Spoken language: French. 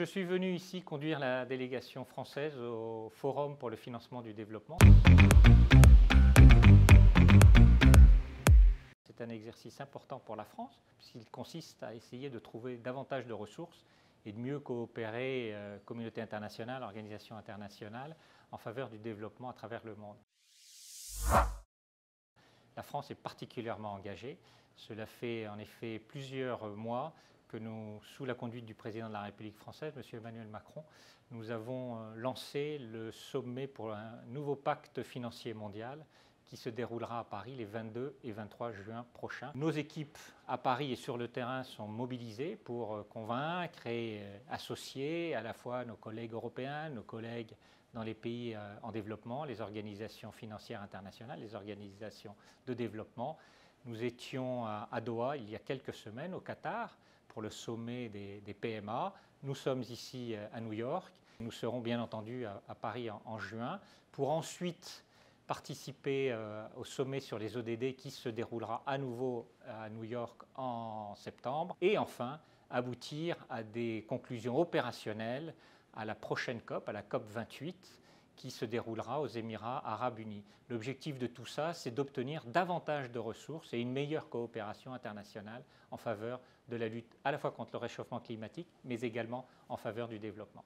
Je suis venu ici conduire la délégation française au Forum pour le financement du développement. C'est un exercice important pour la France puisqu'il consiste à essayer de trouver davantage de ressources et de mieux coopérer euh, communauté internationale, organisations internationales en faveur du développement à travers le monde. La France est particulièrement engagée. Cela fait en effet plusieurs mois sous la conduite du président de la République française, M. Emmanuel Macron, nous avons euh, lancé le sommet pour un nouveau pacte financier mondial qui se déroulera à Paris les 22 et 23 juin prochains. Nos équipes à Paris et sur le terrain sont mobilisées pour euh, convaincre et euh, associer à la fois nos collègues européens, nos collègues dans les pays en développement, les organisations financières internationales, les organisations de développement. Nous étions à Doha il y a quelques semaines au Qatar pour le sommet des, PMA. Nous sommes ici euh, à New York. Nous serons bien entendu à, Paris en, juin pour ensuite participer euh, au sommet sur les ODD qui se déroulera à nouveau à New York en septembre. Et enfin, aboutir à des conclusions opérationnelles à la prochaine COP, à la COP 28, qui se déroulera aux Émirats arabes unis. L'objectif de tout ça, c'est d'obtenir davantage de ressources et une meilleure coopération internationale en faveur de la lutte à la fois contre le réchauffement climatique, mais également en faveur du développement.